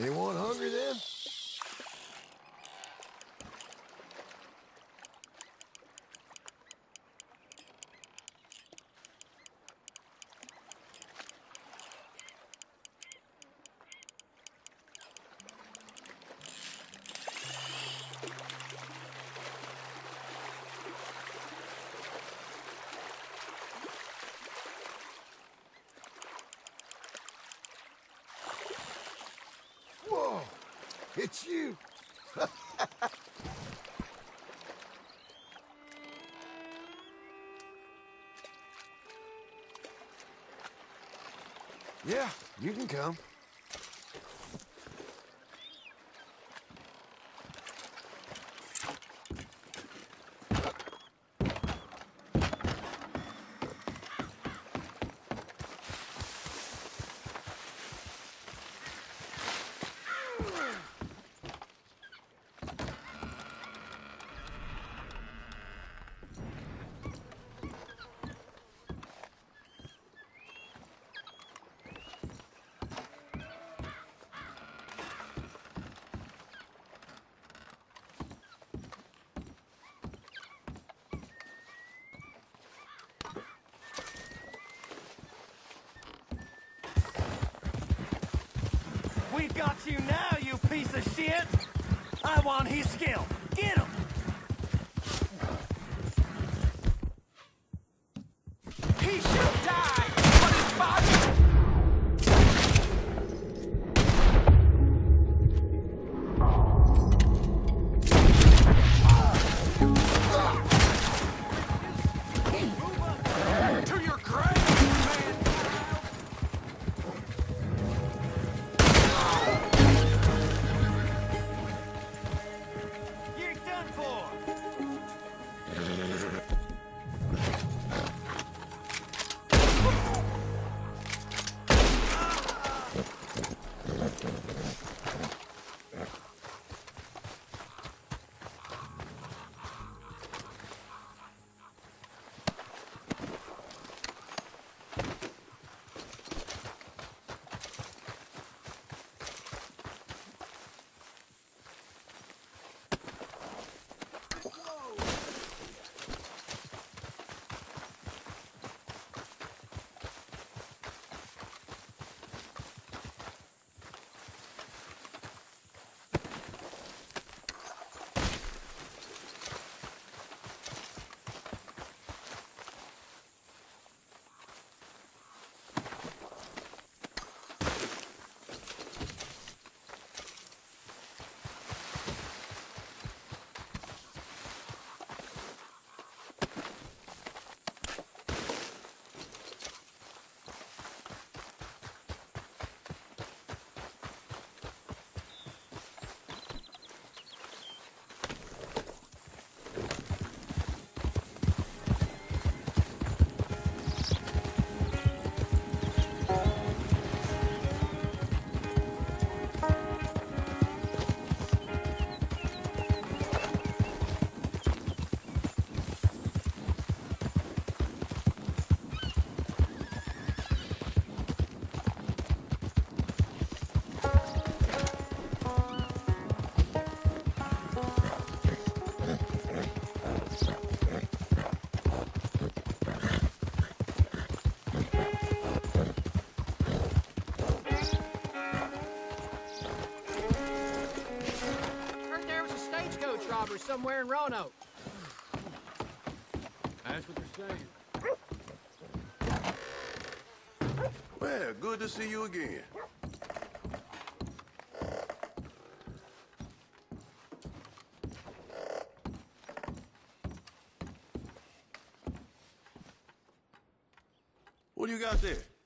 Anyone hungry then? It's you! yeah, you can come. Got you now, you piece of shit! I want his skill. Get him! Thank you. Stagecoach robbery somewhere in Roanoke. That's what they're saying. Well, good to see you again. What do you got there?